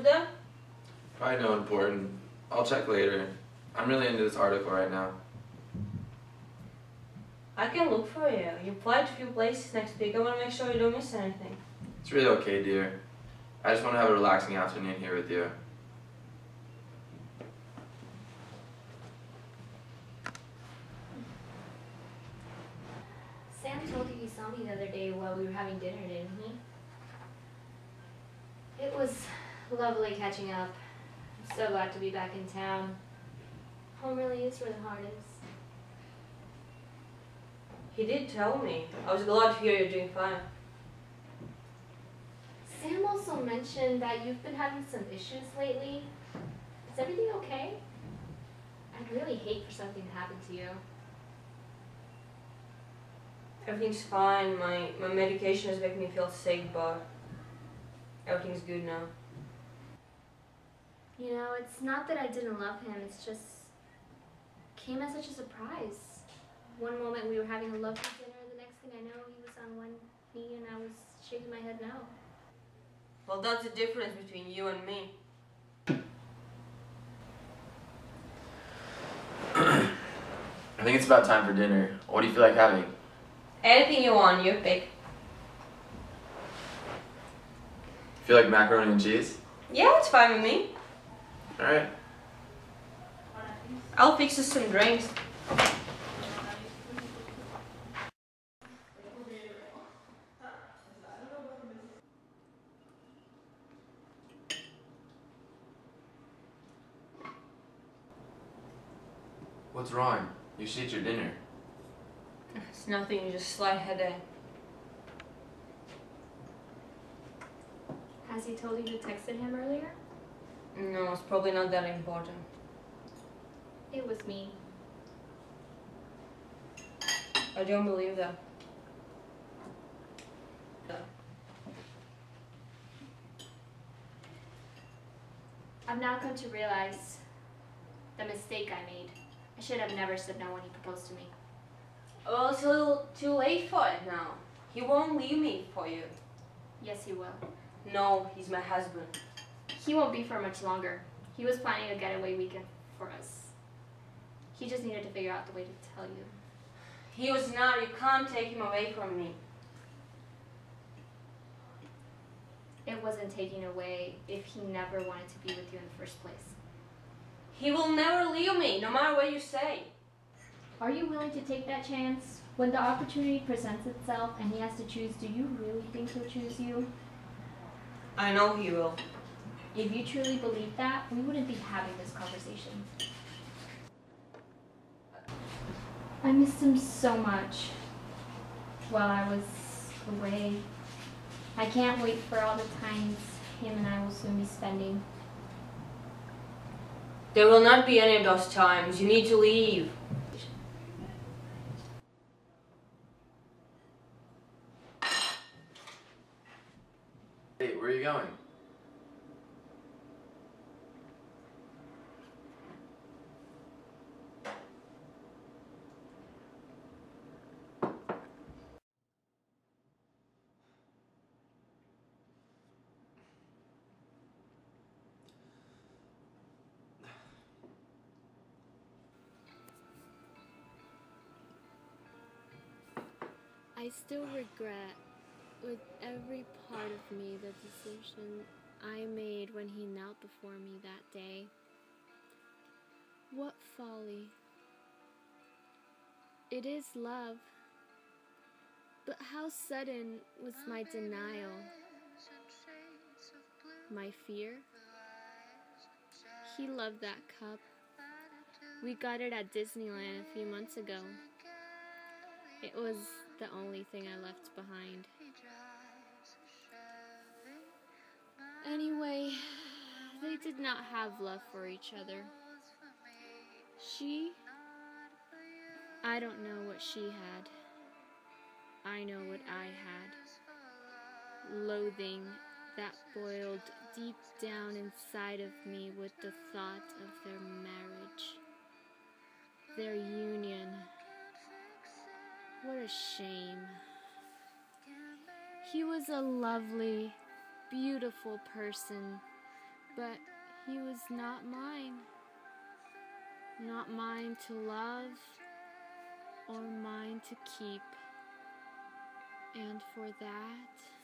was there? Probably no important. I'll check later. I'm really into this article right now. I can look for you. You applied to a few places next week. I want to make sure you don't miss anything. It's really okay, dear. I just want to have a relaxing afternoon here with you. Sam told you he saw me the other day while we were having dinner, didn't he? It was lovely catching up. I'm so glad to be back in town. Home really is where the heart is. He did tell me. I was glad to hear you're doing fine. Sam also mentioned that you've been having some issues lately. Is everything okay? I'd really hate for something to happen to you. Everything's fine. My my medication is making me feel sick, but everything's good now. You know, it's not that I didn't love him, it's just came as such a surprise. One moment we were having a lovely dinner, the next thing I know he was on one knee and I was shaking my head no. Well, that's the difference between you and me. I think it's about time for dinner. What do you feel like having? Anything you want, you pick. Feel like macaroni and cheese? Yeah, it's fine with me. Alright. I'll fix us some drinks. What's wrong? You should eat your dinner. It's nothing, you just slight headache. Has he told you you texted him earlier? No, it's probably not that important. It was me. I don't believe that. I've now come to realize the mistake I made. I should have never said no when he proposed to me. Well, it's a little too late for it now. He won't leave me for you. Yes, he will. No, he's my husband. He won't be for much longer. He was planning a getaway weekend for us. He just needed to figure out the way to tell you. He was not. You can't take him away from me. It wasn't taking away if he never wanted to be with you in the first place. He will never leave me, no matter what you say. Are you willing to take that chance? When the opportunity presents itself and he has to choose, do you really think he'll choose you? I know he will. If you truly believe that, we wouldn't be having this conversation. I missed him so much while I was away. I can't wait for all the times him and I will soon be spending. There will not be any of those times. You need to leave. Hey, where are you going? I still regret with every part of me the decision I made when he knelt before me that day. What folly. It is love. But how sudden was my denial? My fear? He loved that cup. We got it at Disneyland a few months ago. It was the only thing I left behind. Anyway, they did not have love for each other. She, I don't know what she had. I know what I had. Loathing that boiled deep down inside of me with the thought of their marriage, their union. What a shame. He was a lovely, beautiful person But he was not mine. Not mine to love or mine to keep. And for that,